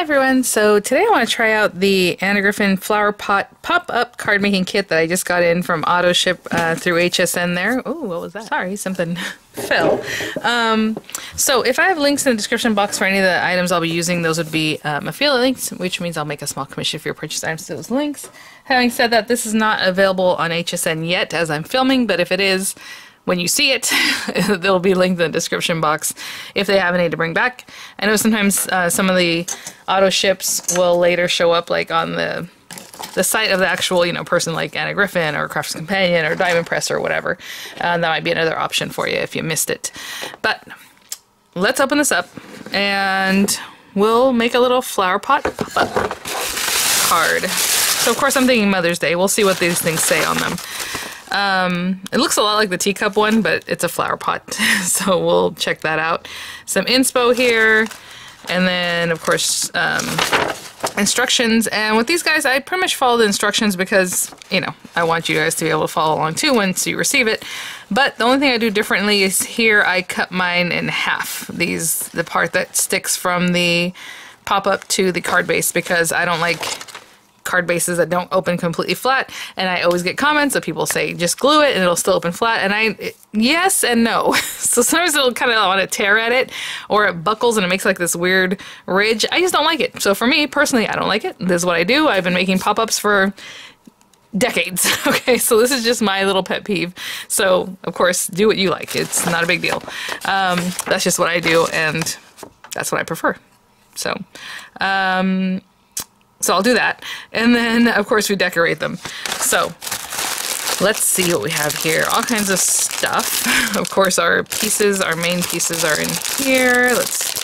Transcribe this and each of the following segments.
Hi everyone, so today I want to try out the Anna Griffin Flower Pot pop-up card making kit that I just got in from auto ship uh, through HSN there. Oh, what was that? Sorry, something fell. Um, so if I have links in the description box for any of the items I'll be using, those would be um, affiliate links, which means I'll make a small commission for your purchase items to those links. Having said that, this is not available on HSN yet as I'm filming, but if it is, when you see it, they'll be linked in the description box if they have any to bring back. I know sometimes uh, some of the auto ships will later show up like on the the site of the actual you know person like Anna Griffin or Crafter's Companion or Diamond Press or whatever. Uh, that might be another option for you if you missed it. But let's open this up and we'll make a little flower pot card. So of course I'm thinking Mother's Day. We'll see what these things say on them. Um, it looks a lot like the teacup one, but it's a flower pot, so we'll check that out. Some inspo here, and then of course um, instructions. And with these guys, I pretty much follow the instructions because, you know, I want you guys to be able to follow along too once you receive it. But the only thing I do differently is here I cut mine in half. These, the part that sticks from the pop-up to the card base because I don't like card bases that don't open completely flat and I always get comments of people say just glue it and it'll still open flat and I yes and no. So sometimes it'll kind of want to tear at it or it buckles and it makes like this weird ridge. I just don't like it. So for me personally I don't like it. This is what I do. I've been making pop-ups for decades. Okay so this is just my little pet peeve. So of course do what you like. It's not a big deal. Um, that's just what I do and that's what I prefer. So um, so I'll do that. And then, of course, we decorate them. So let's see what we have here. All kinds of stuff. Of course, our pieces, our main pieces are in here. Let's...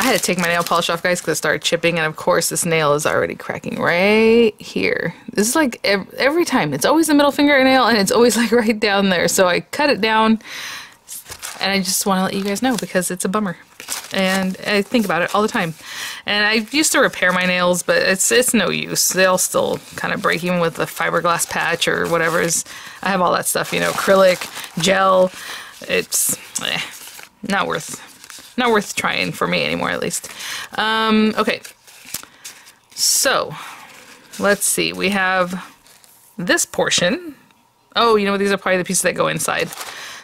I had to take my nail polish off, guys, because it started chipping. And, of course, this nail is already cracking right here. This is like every, every time. It's always the middle finger nail, and it's always like right down there. So I cut it down. And I just want to let you guys know because it's a bummer and I think about it all the time. And I used to repair my nails, but it's it's no use. They'll still kind of break even with a fiberglass patch or whatever is. I have all that stuff, you know, acrylic, gel. It's eh, not worth not worth trying for me anymore, at least. Um, okay, so let's see. We have this portion. Oh, you know what? These are probably the pieces that go inside.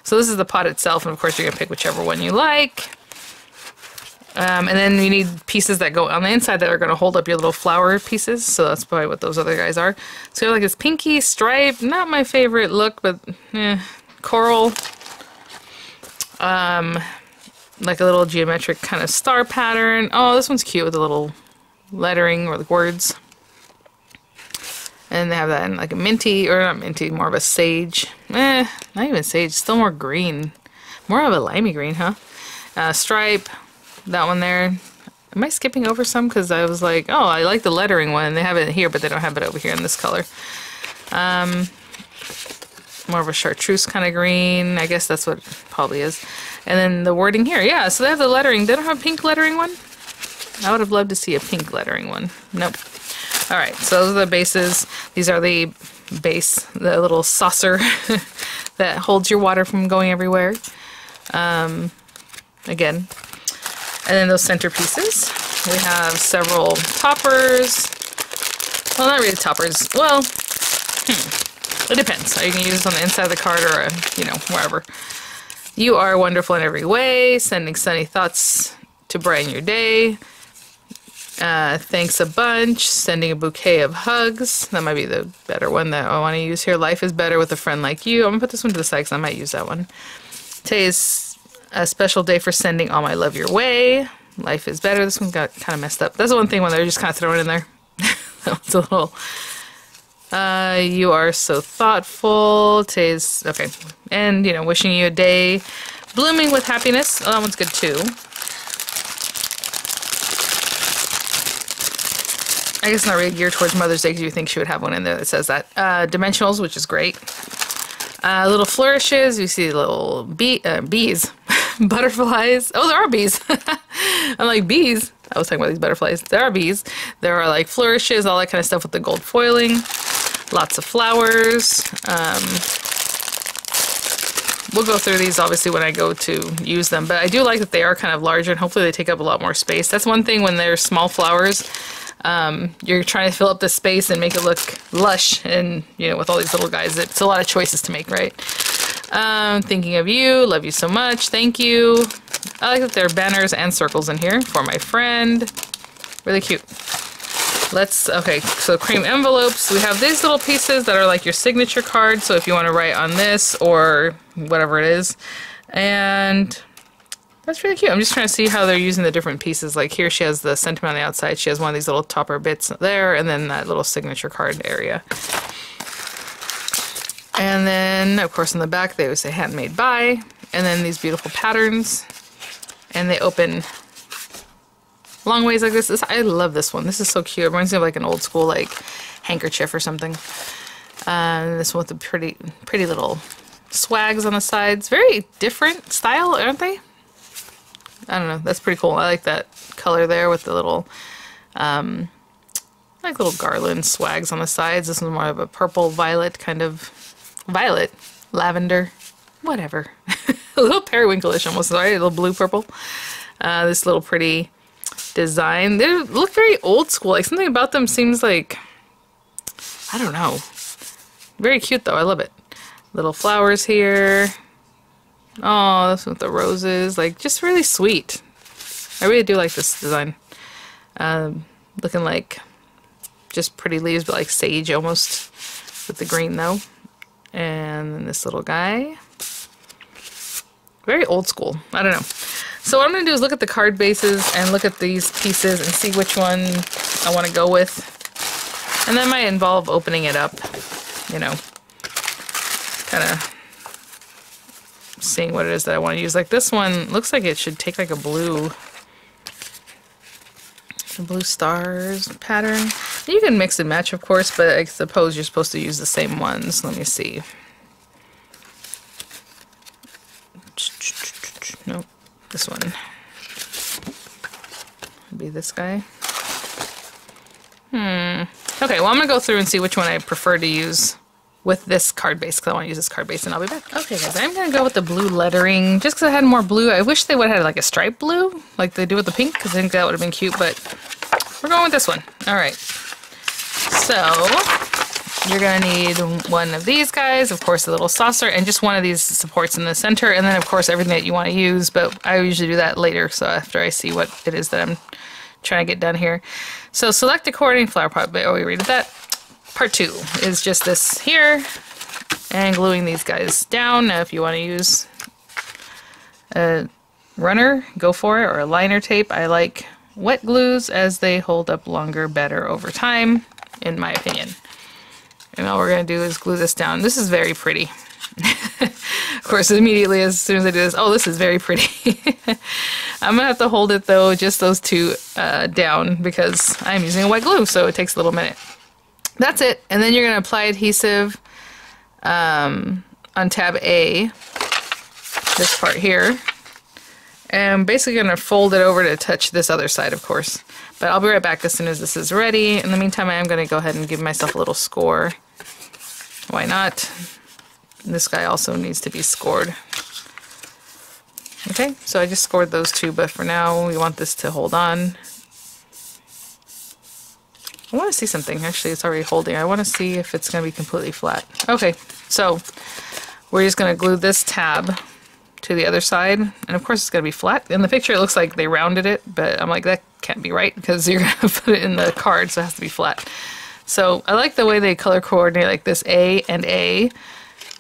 So this is the pot itself, and of course you're going to pick whichever one you like. Um, and then you need pieces that go on the inside that are going to hold up your little flower pieces. So that's probably what those other guys are. So you have like this pinky stripe. Not my favorite look, but eh, coral. Um, like a little geometric kind of star pattern. Oh, this one's cute with a little lettering or the words. And they have that in like a minty, or not minty, more of a sage. Eh, not even sage, still more green. More of a limey green, huh? Uh, stripe, that one there. Am I skipping over some? Because I was like, oh, I like the lettering one. They have it here, but they don't have it over here in this color. Um, more of a chartreuse kind of green. I guess that's what probably is. And then the wording here. Yeah, so they have the lettering. They don't have a pink lettering one? I would have loved to see a pink lettering one. Nope. Alright, so those are the bases. These are the base, the little saucer that holds your water from going everywhere. Um, again, and then those centerpieces. We have several toppers. Well, not really toppers. Well, hmm, it depends. You can use this on the inside of the card or, uh, you know, wherever. You are wonderful in every way. Sending sunny thoughts to brighten your day. Uh, thanks a bunch. Sending a bouquet of hugs. That might be the better one that I want to use here. Life is better with a friend like you. I'm going to put this one to the side because I might use that one. Today's a special day for sending all my love your way. Life is better. This one got kind of messed up. That's the one thing when they're just kind of thrown in there. that was a little. Uh, you are so thoughtful. Today's okay, and you know, wishing you a day blooming with happiness. Oh, that one's good too. I guess not really geared towards Mother's Day because you think she would have one in there that says that. Uh, dimensionals, which is great. Uh, little flourishes. You see little bee, uh, bees, butterflies. Oh, there are bees. I'm like, bees? I was talking about these butterflies. There are bees. There are like flourishes, all that kind of stuff with the gold foiling. Lots of flowers. Um, we'll go through these obviously when I go to use them, but I do like that they are kind of larger and hopefully they take up a lot more space. That's one thing when they're small flowers. Um, you're trying to fill up the space and make it look lush and, you know, with all these little guys, it's a lot of choices to make, right? Um, thinking of you, love you so much, thank you. I like that there are banners and circles in here for my friend. Really cute. Let's, okay, so cream envelopes. We have these little pieces that are like your signature card. So if you want to write on this or whatever it is. And that's really cute. I'm just trying to see how they're using the different pieces. Like here she has the sentiment on the outside. She has one of these little topper bits there and then that little signature card area. And then, of course, in the back they would say handmade by. And then these beautiful patterns. And they open long ways like this. this. I love this one. This is so cute. It reminds me of like an old school like handkerchief or something. Uh, this one with the pretty, pretty little swags on the sides. Very different style, aren't they? I don't know. That's pretty cool. I like that color there with the little, um, like little garland swags on the sides. This is more of a purple violet kind of violet, lavender, whatever. a little periwinkle-ish almost, sorry, A little blue purple. Uh, this little pretty design. They look very old school. Like something about them seems like, I don't know. Very cute though. I love it. Little flowers here. Oh, this with the roses. Like just really sweet. I really do like this design. Um, looking like just pretty leaves, but like sage almost with the green though. And then this little guy. Very old school. I don't know. So what I'm going to do is look at the card bases and look at these pieces and see which one I want to go with. And that might involve opening it up, you know, kind of seeing what it is that I want to use. Like this one looks like it should take like a blue, blue stars pattern. You can mix and match, of course, but I suppose you're supposed to use the same ones. Let me see. Nope. This one. Be this guy. Hmm. Okay, well I'm going to go through and see which one I prefer to use with this card base because I want to use this card base and I'll be back. Okay guys, I'm going to go with the blue lettering just because I had more blue. I wish they would have had like a stripe blue like they do with the pink because I think that would have been cute, but we're going with this one. Alright. So, you're to need one of these guys, of course a little saucer, and just one of these supports in the center, and then of course everything that you want to use, but I usually do that later, so after I see what it is that I'm trying to get done here. So select the coordinating flower pot, but oh, we read that. Part two is just this here, and gluing these guys down. Now if you want to use a runner, go for it, or a liner tape. I like wet glues as they hold up longer, better over time, in my opinion. And all we're going to do is glue this down. This is very pretty. of course, immediately as soon as I do this, oh, this is very pretty. I'm going to have to hold it, though, just those two uh, down because I'm using a wet glue, so it takes a little minute. That's it. And then you're going to apply adhesive um, on tab A, this part here. I'm basically going to fold it over to touch this other side, of course. But I'll be right back as soon as this is ready. In the meantime, I am going to go ahead and give myself a little score. Why not? This guy also needs to be scored. Okay, so I just scored those two, but for now we want this to hold on. I want to see something. Actually, it's already holding. I want to see if it's going to be completely flat. Okay, so we're just going to glue this tab to the other side. And of course it's going to be flat. In the picture it looks like they rounded it, but I'm like, that can't be right because you're going to put it in the card, so it has to be flat. So I like the way they color coordinate like this A and A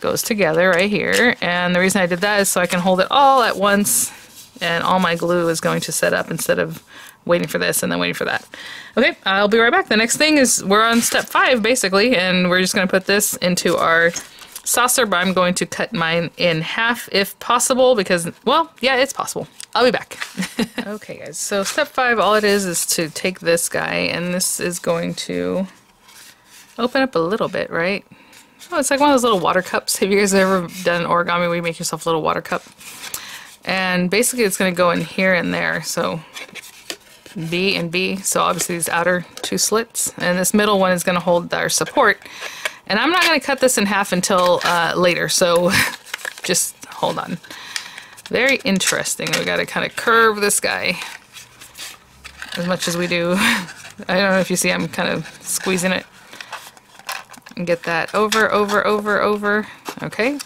goes together right here. And the reason I did that is so I can hold it all at once and all my glue is going to set up instead of waiting for this and then waiting for that. Okay, I'll be right back. The next thing is we're on step five basically, and we're just going to put this into our saucer, but I'm going to cut mine in half if possible because, well, yeah, it's possible. I'll be back. okay, guys, so step five, all it is is to take this guy, and this is going to open up a little bit, right? Oh, it's like one of those little water cups. Have you guys ever done origami where you make yourself a little water cup? And basically it's going to go in here and there, so B and B, so obviously these outer two slits, and this middle one is going to hold our support. And I'm not going to cut this in half until uh, later, so just hold on. Very interesting. We gotta kind of curve this guy as much as we do. I don't know if you see I'm kind of squeezing it. And get that over, over, over, over. Okay.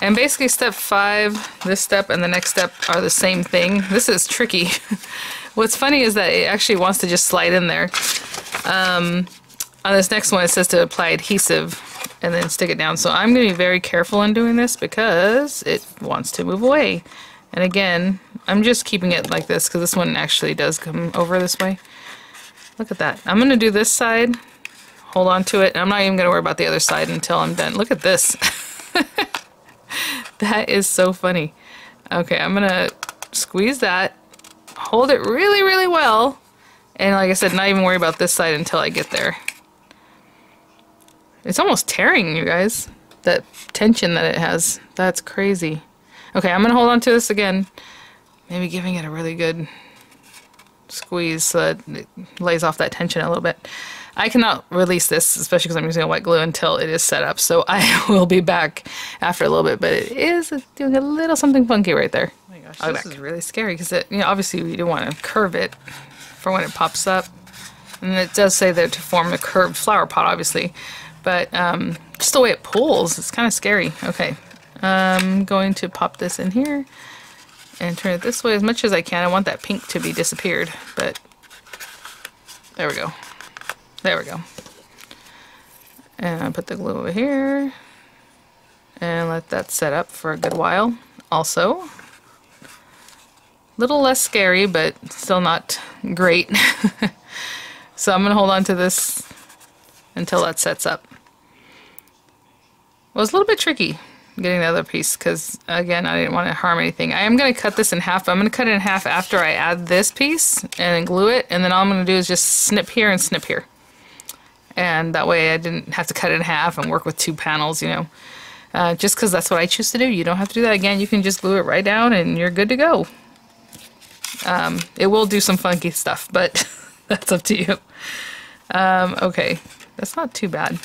And basically step five, this step and the next step are the same thing. This is tricky. What's funny is that it actually wants to just slide in there. Um, on this next one it says to apply adhesive and then stick it down. So I'm going to be very careful in doing this because it wants to move away. And again, I'm just keeping it like this because this one actually does come over this way. Look at that. I'm going to do this side, hold on to it, I'm not even going to worry about the other side until I'm done. Look at this. that is so funny. Okay, I'm going to squeeze that, hold it really, really well, and like I said, not even worry about this side until I get there. It's almost tearing, you guys. That tension that it has. That's crazy. Okay, I'm going to hold on to this again. Maybe giving it a really good squeeze so that it lays off that tension a little bit. I cannot release this, especially because I'm using a wet glue, until it is set up. So I will be back after a little bit, but it is doing a little something funky right there. Oh my gosh, this is really scary because it, you know, obviously you don't want to curve it for when it pops up. And it does say that to form a curved flower pot, obviously. But um, just the way it pulls, it's kind of scary. Okay, I'm going to pop this in here and turn it this way as much as I can. I want that pink to be disappeared, but there we go. There we go. And I put the glue over here and let that set up for a good while. Also, a little less scary, but still not great. so I'm going to hold on to this until that sets up. It was a little bit tricky getting the other piece because again I didn't want to harm anything. I am going to cut this in half. I'm going to cut it in half after I add this piece and glue it and then all I'm going to do is just snip here and snip here. And that way I didn't have to cut it in half and work with two panels, you know. Uh, just because that's what I choose to do. You don't have to do that again. You can just glue it right down and you're good to go. Um, it will do some funky stuff, but that's up to you. Um, okay, that's not too bad.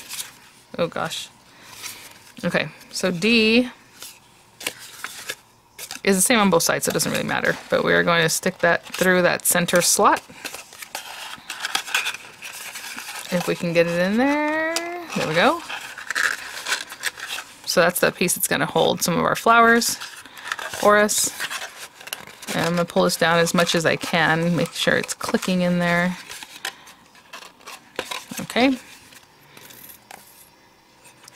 Oh gosh. Okay, so D is the same on both sides, so it doesn't really matter. But we are going to stick that through that center slot. If we can get it in there. There we go. So that's that piece that's going to hold some of our flowers for us. And I'm going to pull this down as much as I can, make sure it's clicking in there. Okay.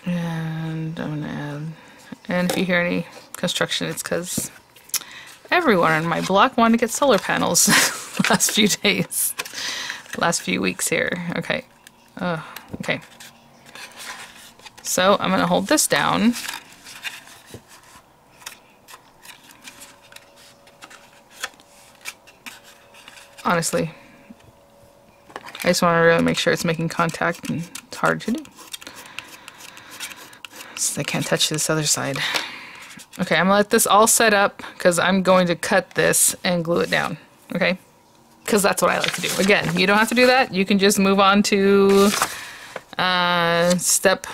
And I'm gonna add, and if you hear any construction, it's because everyone on my block wanted to get solar panels last few days, last few weeks here. Okay, uh, okay. So I'm gonna hold this down. Honestly, I just want to really make sure it's making contact, and it's hard to do. I can't touch this other side. Okay, I'm gonna let this all set up because I'm going to cut this and glue it down, okay? Because that's what I like to do. Again, you don't have to do that. You can just move on to uh, step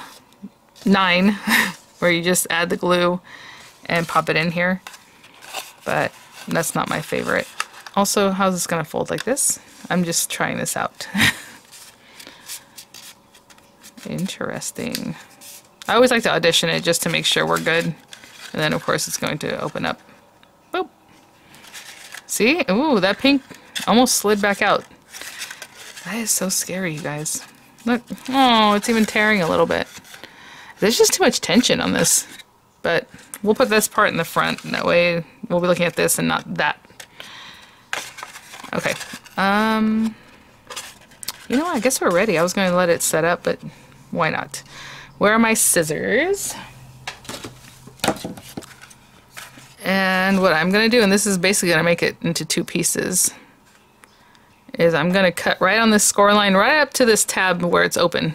nine, where you just add the glue and pop it in here. But that's not my favorite. Also, how's this gonna fold like this? I'm just trying this out. Interesting. I always like to audition it just to make sure we're good. And then, of course, it's going to open up. Boop. See? Ooh, that pink almost slid back out. That is so scary, you guys. Look. Oh, it's even tearing a little bit. There's just too much tension on this. But we'll put this part in the front. That way we'll be looking at this and not that. Okay. Um, you know, what? I guess we're ready. I was going to let it set up, but why not? Where are my scissors? And what I'm going to do, and this is basically going to make it into two pieces, is I'm going to cut right on this score line, right up to this tab where it's open.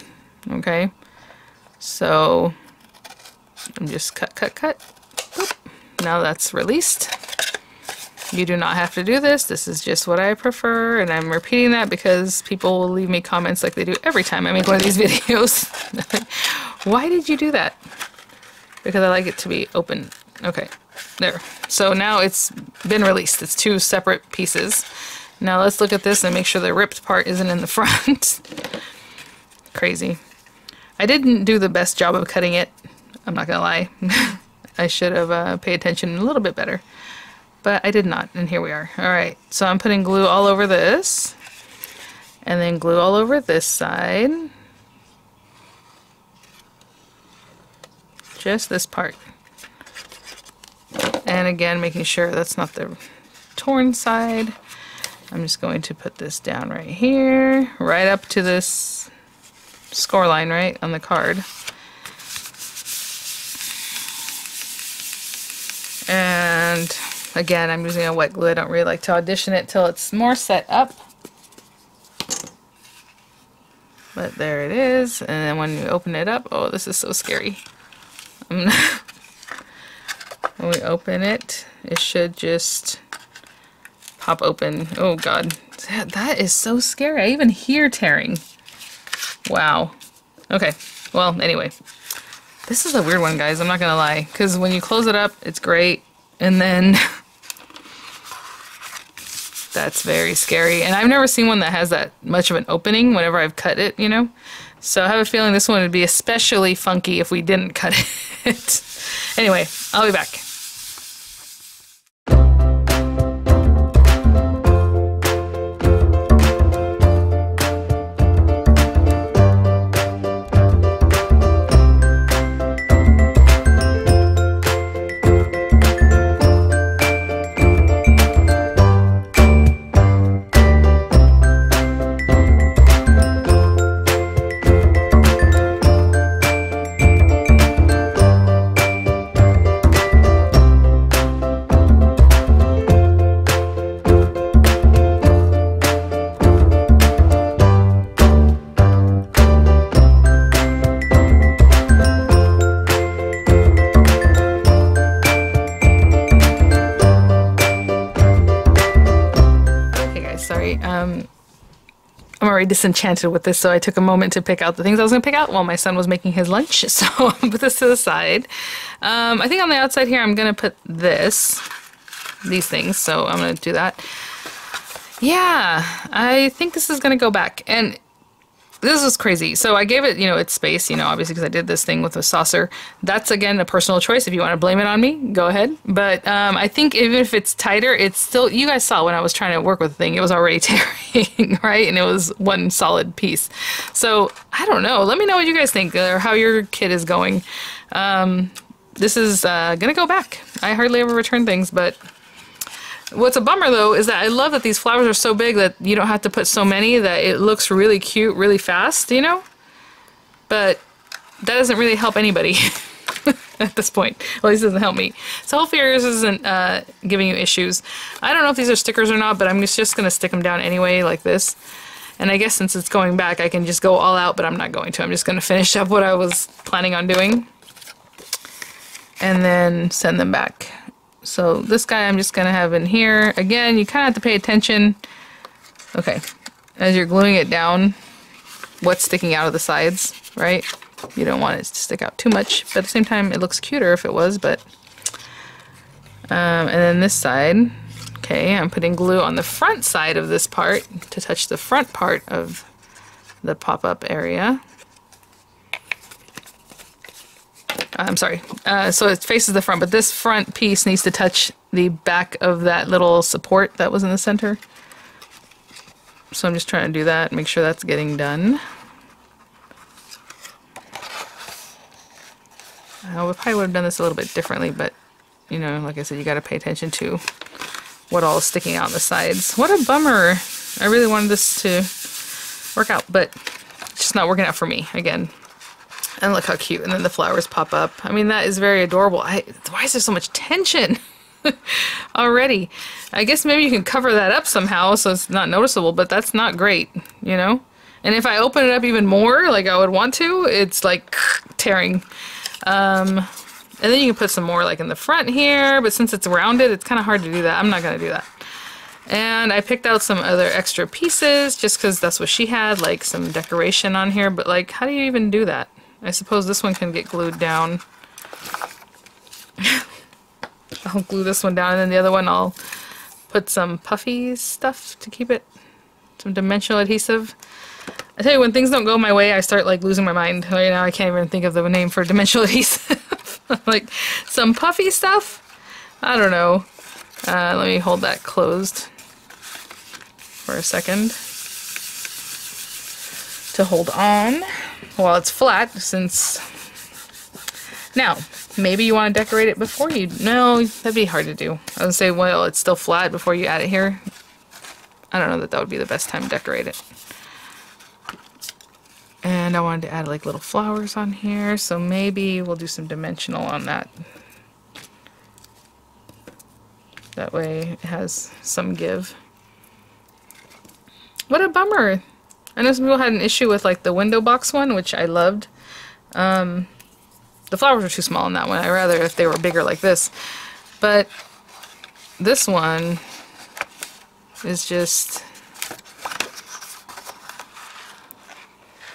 Okay? So, I'm just cut, cut, cut. Boop. Now that's released. You do not have to do this. This is just what I prefer, and I'm repeating that because people will leave me comments like they do every time I make one of these videos. Why did you do that? Because I like it to be open. Okay. There. So now it's been released. It's two separate pieces. Now let's look at this and make sure the ripped part isn't in the front. Crazy. I didn't do the best job of cutting it. I'm not gonna lie. I should have uh, paid attention a little bit better. But I did not, and here we are. Alright, so I'm putting glue all over this. And then glue all over this side. Just this part. And again, making sure that's not the torn side. I'm just going to put this down right here, right up to this score line, right, on the card. And again, I'm using a wet glue. I don't really like to audition it till it's more set up. But there it is. And then when you open it up, oh, this is so scary. Mm. when we open it, it should just pop open. Oh god, that, that is so scary. I even hear tearing. Wow. Okay, well, anyway. This is a weird one, guys. I'm not gonna lie. Because when you close it up, it's great. And then... that's very scary. And I've never seen one that has that much of an opening whenever I've cut it, you know? So I have a feeling this one would be especially funky if we didn't cut it. anyway, I'll be back. Disenchanted with this, so I took a moment to pick out the things I was going to pick out while my son was making his lunch. So I'll put this to the side. Um, I think on the outside here I'm going to put this, these things, so I'm going to do that. Yeah, I think this is going to go back. And this is crazy. So I gave it, you know, its space, you know, obviously because I did this thing with a saucer. That's again a personal choice. If you want to blame it on me, go ahead. But um, I think even if it's tighter, it's still. You guys saw when I was trying to work with the thing, it was already tearing, right? And it was one solid piece. So I don't know. Let me know what you guys think or how your kit is going. Um, this is uh, gonna go back. I hardly ever return things, but What's a bummer though is that I love that these flowers are so big that you don't have to put so many that it looks really cute really fast, you know? But that doesn't really help anybody at this point. At least it doesn't help me. So hopefully yours isn't uh, giving you issues. I don't know if these are stickers or not, but I'm just going to stick them down anyway like this. And I guess since it's going back, I can just go all out, but I'm not going to. I'm just going to finish up what I was planning on doing. And then send them back. So this guy I'm just going to have in here. Again, you kind of have to pay attention. Okay, as you're gluing it down, what's sticking out of the sides, right? You don't want it to stick out too much, but at the same time, it looks cuter if it was, but... Um, and then this side, okay, I'm putting glue on the front side of this part to touch the front part of the pop-up area. I'm sorry. Uh, so it faces the front, but this front piece needs to touch the back of that little support that was in the center. So I'm just trying to do that, make sure that's getting done. Uh, we probably would have done this a little bit differently, but, you know, like I said, you got to pay attention to what all is sticking out on the sides. What a bummer. I really wanted this to work out, but it's just not working out for me. Again, and look how cute. And then the flowers pop up. I mean, that is very adorable. I, why is there so much tension already? I guess maybe you can cover that up somehow so it's not noticeable, but that's not great, you know? And if I open it up even more, like I would want to, it's like tearing. Um, and then you can put some more like in the front here, but since it's rounded, it's kind of hard to do that. I'm not going to do that. And I picked out some other extra pieces just because that's what she had, like some decoration on here. But like, how do you even do that? I suppose this one can get glued down. I'll glue this one down and then the other one I'll put some puffy stuff to keep it, some dimensional adhesive. I tell you, when things don't go my way, I start like losing my mind. Right now, I can't even think of the name for dimensional adhesive. like some puffy stuff. I don't know. Uh, let me hold that closed for a second to hold on while it's flat since now maybe you want to decorate it before you no that'd be hard to do. I would say well it's still flat before you add it here. I don't know that that would be the best time to decorate it. And I wanted to add like little flowers on here so maybe we'll do some dimensional on that. That way it has some give. What a bummer I know some people had an issue with like the window box one, which I loved. Um, the flowers are too small in that one. I'd rather if they were bigger like this. But this one is just...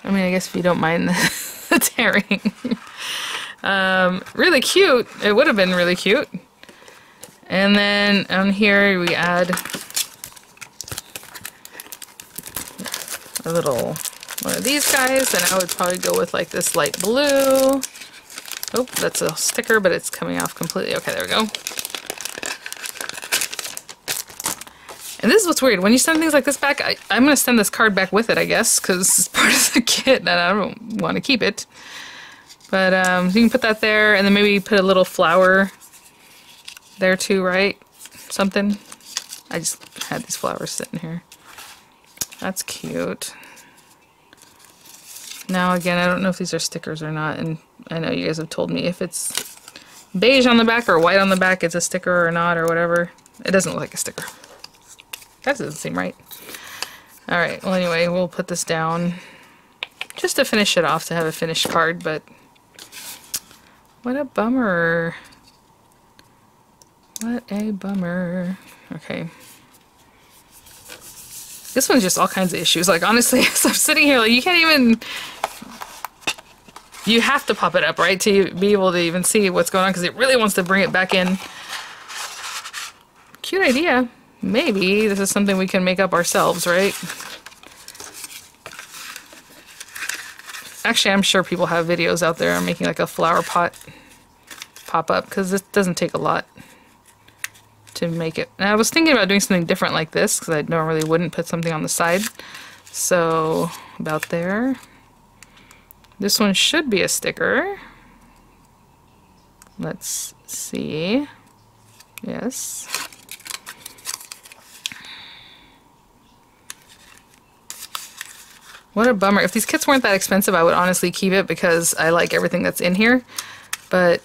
I mean, I guess if you don't mind the, the tearing. um, really cute. It would have been really cute. And then on here we add a little one of these guys, and I would probably go with like this light blue. Oh, that's a sticker, but it's coming off completely. Okay, there we go. And this is what's weird. When you send things like this back, I, am going to send this card back with it, I guess, because it's part of the kit, and I don't want to keep it. But um, you can put that there, and then maybe put a little flower there too, right? Something. I just had these flowers sitting here. That's cute. Now again, I don't know if these are stickers or not, and I know you guys have told me if it's beige on the back or white on the back, it's a sticker or not, or whatever. It doesn't look like a sticker. That doesn't seem right. Alright, well anyway, we'll put this down just to finish it off, to have a finished card, but what a bummer. What a bummer. Okay, this one's just all kinds of issues. Like, honestly, I'm sitting here, like, you can't even... You have to pop it up, right, to be able to even see what's going on, because it really wants to bring it back in. Cute idea. Maybe this is something we can make up ourselves, right? Actually, I'm sure people have videos out there making like a flower pot pop up, because this doesn't take a lot to make it. And I was thinking about doing something different like this because I normally wouldn't put something on the side. So about there. This one should be a sticker. Let's see. Yes. What a bummer. If these kits weren't that expensive, I would honestly keep it because I like everything that's in here. But,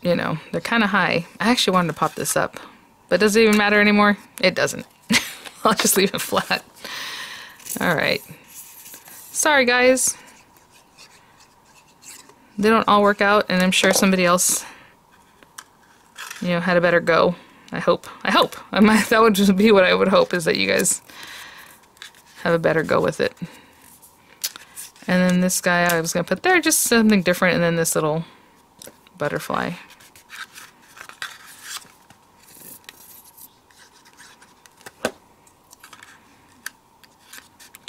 you know, they're kind of high. I actually wanted to pop this up. But does it even matter anymore? It doesn't. I'll just leave it flat. Alright. Sorry, guys. They don't all work out, and I'm sure somebody else, you know, had a better go. I hope. I hope. I might, that would just be what I would hope, is that you guys have a better go with it. And then this guy I was going to put there, just something different, and then this little butterfly.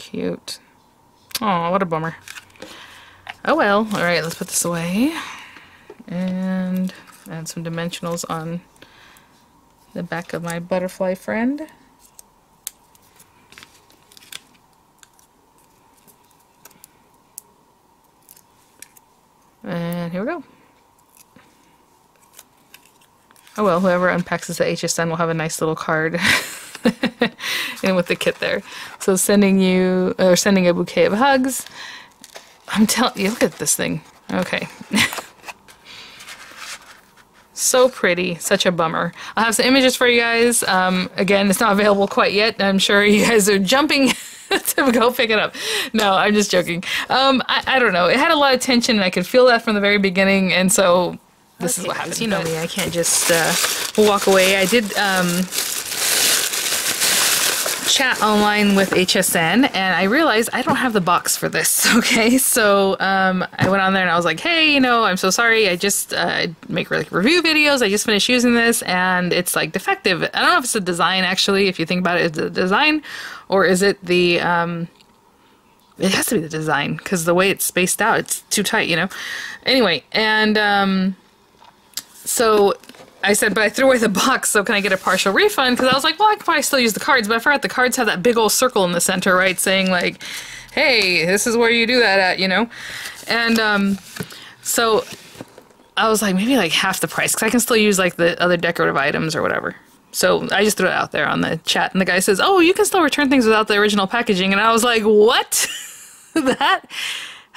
Cute. Oh, what a bummer. Oh well. Alright, let's put this away. And add some dimensionals on the back of my butterfly friend. And here we go. Oh well, whoever unpacks this at HSN will have a nice little card. and with the kit there. So sending you, or sending a bouquet of hugs. I'm telling you, look at this thing. Okay. so pretty. Such a bummer. I'll have some images for you guys. Um, again, it's not available quite yet. I'm sure you guys are jumping to go pick it up. No, I'm just joking. Um, I, I, don't know. It had a lot of tension, and I could feel that from the very beginning, and so this okay, is what happens. You know me. I can't just uh, walk away. I did... Um, chat online with HSN and I realized I don't have the box for this. Okay, so um, I went on there and I was like, hey, you know, I'm so sorry. I just uh, make like review videos. I just finished using this and it's like defective. I don't know if it's the design actually. If you think about it, it's the design or is it the um, it has to be the design because the way it's spaced out, it's too tight, you know. Anyway, and um, so I said, but I threw away the box, so can I get a partial refund? Because I was like, well, I could probably still use the cards, but I forgot the cards have that big old circle in the center, right, saying like, hey, this is where you do that at, you know? And um, so I was like, maybe like half the price, because I can still use like the other decorative items or whatever. So I just threw it out there on the chat, and the guy says, oh, you can still return things without the original packaging. And I was like, what? that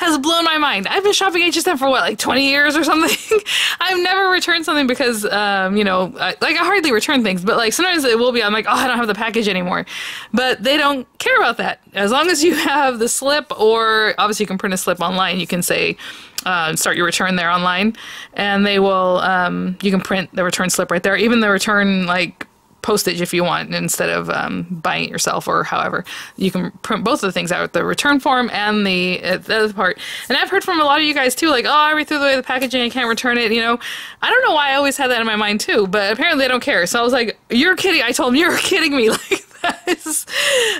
has blown my mind. I've been shopping HSN for what, like 20 years or something? I've never returned something because, um, you know, I, like I hardly return things, but like sometimes it will be, I'm like, oh, I don't have the package anymore. But they don't care about that. As long as you have the slip, or obviously you can print a slip online, you can say, uh, start your return there online, and they will, um, you can print the return slip right there. Even the return, like, postage if you want instead of um, buying it yourself or however. You can print both of the things out the return form and the, uh, the other part. And i've heard from a lot of you guys too like oh i threw away the packaging i can't return it you know? I don't know why i always had that in my mind too but apparently they don't care. So i was like you're kidding i told them you're kidding me. Like that is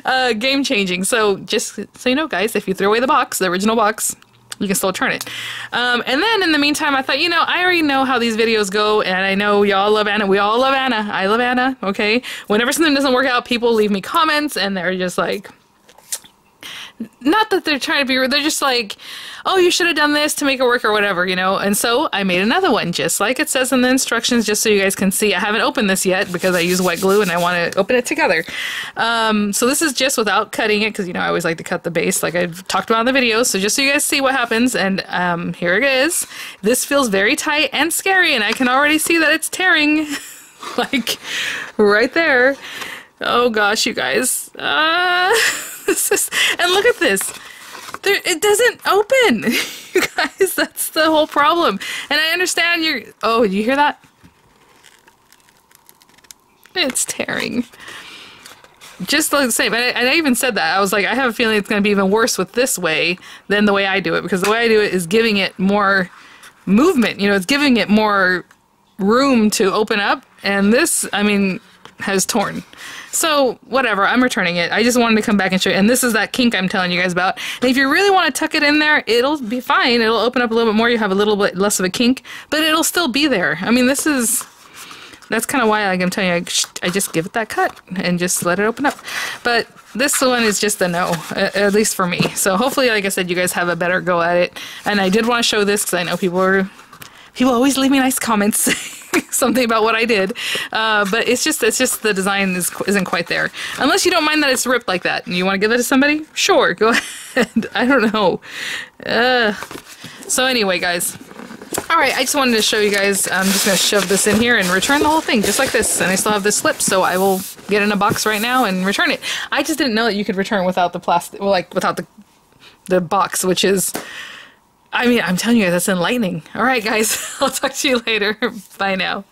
uh, game changing so just so you know guys if you throw away the box the original box you can still turn it. Um, and then in the meantime, I thought, you know, I already know how these videos go, and I know y'all love Anna. We all love Anna. I love Anna, okay? Whenever something doesn't work out, people leave me comments, and they're just like, not that they're trying to be rude, they're just like, oh, you should have done this to make it work or whatever, you know? And so I made another one, just like it says in the instructions, just so you guys can see. I haven't opened this yet because I use wet glue and I want to open it together. Um, so this is just without cutting it because, you know, I always like to cut the base like I've talked about in the video. So just so you guys see what happens. And um, here it is. This feels very tight and scary and I can already see that it's tearing like right there. Oh gosh, you guys. Uh, this is, and look at this. There, it doesn't open. you guys, that's the whole problem. And I understand you're. Oh, you hear that? It's tearing. Just the same. And I, and I even said that. I was like, I have a feeling it's going to be even worse with this way than the way I do it because the way I do it is giving it more movement. You know, it's giving it more room to open up. And this, I mean, has torn. So whatever, I'm returning it. I just wanted to come back and show you. And this is that kink I'm telling you guys about. And if you really want to tuck it in there, it'll be fine. It'll open up a little bit more. You have a little bit less of a kink, but it'll still be there. I mean, this is that's kind of why like I'm telling you, I, I, just give it that cut and just let it open up. But this one is just a no, at least for me. So hopefully, like I said, you guys have a better go at it. And I did want to show this because I know people are people always leave me nice comments something about what I did. Uh, but it's just it's just the design is, isn't quite there. Unless you don't mind that it's ripped like that and you want to give it to somebody? Sure go ahead. I don't know. Uh, so anyway guys. Alright, I just wanted to show you guys, I'm just going to shove this in here and return the whole thing, just like this. And I still have this slip, so I will get in a box right now and return it. I just didn't know that you could return without the plastic, well, like, without the, the box, which is I mean, I'm telling you, that's enlightening. All right, guys, I'll talk to you later. Bye now.